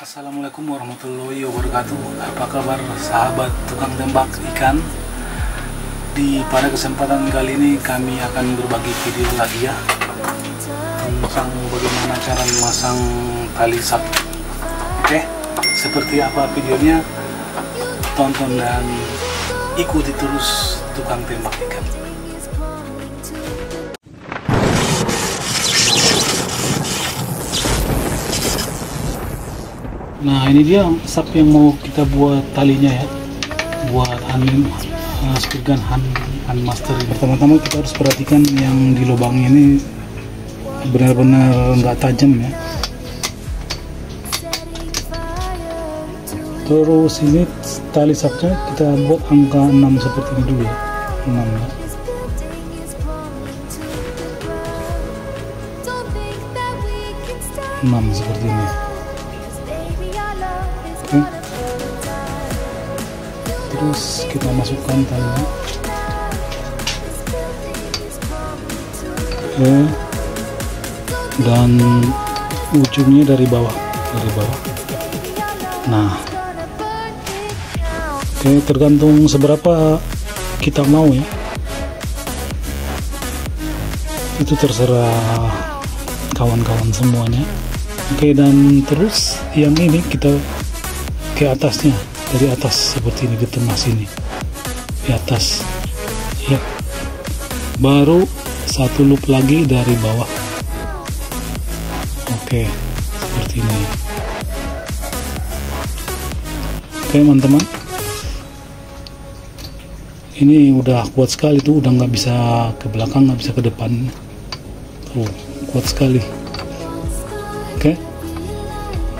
Assalamualaikum warahmatullahi wabarakatuh. Apa kabar sahabat tukang tembak ikan? Di pada kesempatan kali ini kami akan berbagi video lagi ya tentang bagaimana cara memasang tali sap. Oke, seperti apa videonya? Tonton dan ikuti terus tukang tembak ikan. Nah ini dia sap yang mau kita buat talinya ya buat hand uh, speed gun hand, hand master ini. Pertama-tama kita harus perhatikan yang di lubang ini benar-benar nggak tajam ya. Terus ini tali sapnya kita buat angka 6 seperti ini dulu ya. 6 ya. enam seperti ini. Terus kita masukkan talinya. Oke. Dan ujungnya dari bawah, dari bawah. Nah. Oke, tergantung seberapa kita mau ya. Itu terserah kawan-kawan semuanya. Oke, dan terus yang ini kita ke atasnya dari atas seperti ini di tengah sini di atas ya. Baru satu loop lagi dari bawah. Oke seperti ini. Oke teman-teman. Ini udah kuat sekali tuh udah nggak bisa ke belakang nggak bisa ke depan. Tuh kuat sekali. Oke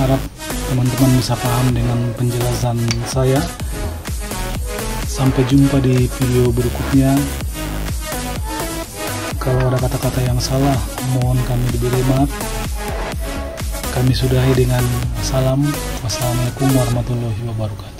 harap teman-teman bisa paham dengan penjelasan saya. Sampai jumpa di video berikutnya. Kalau ada kata-kata yang salah mohon kami diberi maaf. Kami sudahi dengan salam. Wassalamualaikum warahmatullahi wabarakatuh